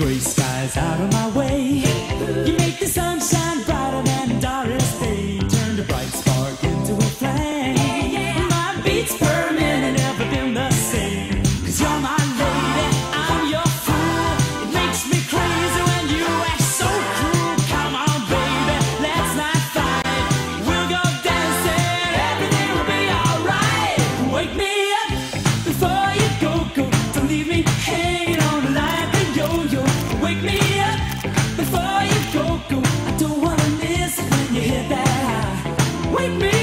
gray skies out of my way. You make the sunshine brighter than Doris Day. Turn a bright spark into a flame. My beats per minute never been the same. Cause you're my lady, I'm your fool. It makes me crazy when you act so cruel. Come on, baby, let's not fight. We'll go dancing, everything will be alright. Wake me up before you go, go. Don't leave me with me.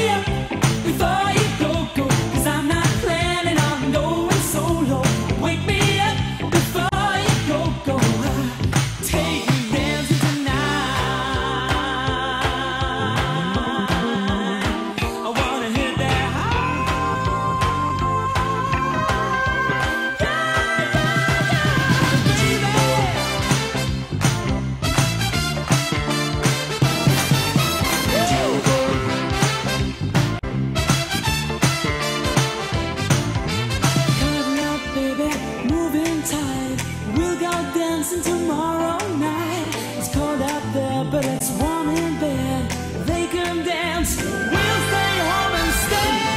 dancing tomorrow night. It's cold out there, but it's warm in bed. They can dance. We'll stay home and stare.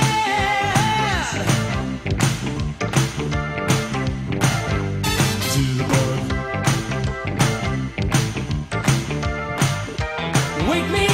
To the boy. Wake me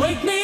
Wake me